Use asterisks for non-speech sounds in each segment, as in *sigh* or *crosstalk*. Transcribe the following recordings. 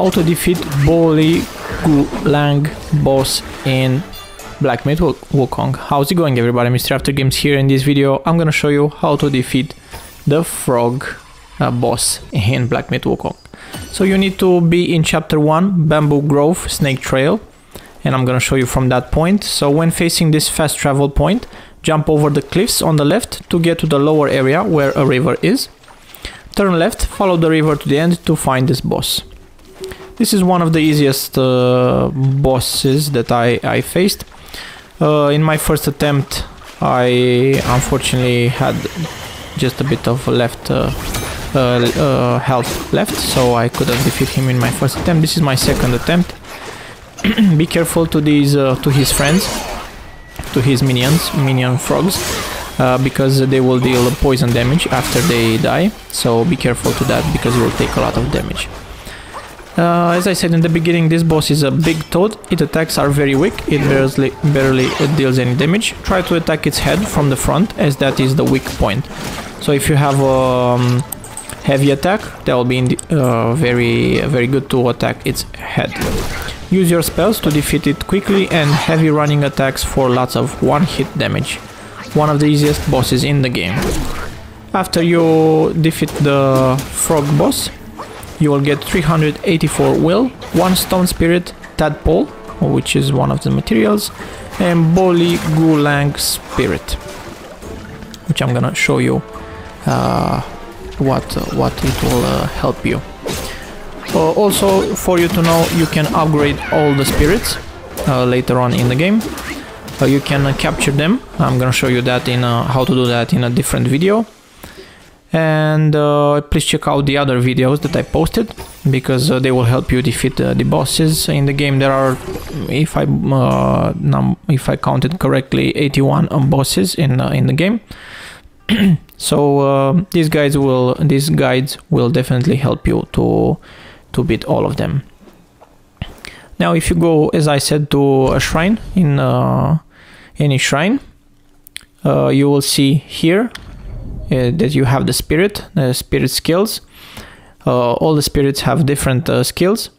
how to defeat Bolly Gulang boss in Black Myth Wukong. How's it going everybody? Mr. After Games here. In this video I'm gonna show you how to defeat the frog uh, boss in Black Myth Wukong. So you need to be in chapter 1, Bamboo Grove, Snake Trail. And I'm gonna show you from that point. So when facing this fast travel point, jump over the cliffs on the left to get to the lower area where a river is. Turn left, follow the river to the end to find this boss. This is one of the easiest uh, bosses that I, I faced. Uh, in my first attempt, I unfortunately had just a bit of left uh, uh, uh health left, so I couldn't defeat him in my first attempt. This is my second attempt. *clears throat* Be careful to these uh, to his friends, to his minions, minion frogs uh, because they will deal poison damage after they die. So be careful to that because you will take a lot of damage. Uh, as I said in the beginning, this boss is a big toad. Its attacks are very weak. It barely, barely deals any damage. Try to attack its head from the front as that is the weak point. So if you have a um, heavy attack, that will be uh, very, very good to attack its head. Use your spells to defeat it quickly and heavy running attacks for lots of one hit damage one of the easiest bosses in the game. After you defeat the frog boss, you will get 384 will, 1 stone spirit, tadpole, which is one of the materials, and Boli Gulang spirit, which I'm gonna show you uh, what, what it will uh, help you. Uh, also, for you to know, you can upgrade all the spirits uh, later on in the game uh, you can capture them. I'm gonna show you that in how to do that in a different video. And uh, please check out the other videos that I posted because uh, they will help you defeat uh, the bosses in the game. There are, if I if I counted correctly, 81 bosses in in the game. *clears throat* so these guys will these guides will definitely help you to to beat all of them. Now, if you go, as I said, to a shrine in uh, any shrine, uh, you will see here uh, that you have the spirit, the spirit skills. Uh, all the spirits have different uh, skills,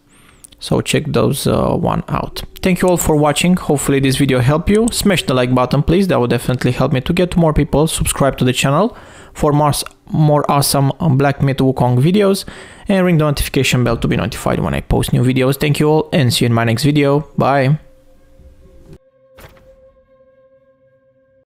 so check those uh, one out. Thank you all for watching. Hopefully this video helped you. Smash the like button, please. That would definitely help me to get more people. Subscribe to the channel for more, more awesome Black Myth Wukong videos and ring the notification bell to be notified when I post new videos. Thank you all and see you in my next video. Bye.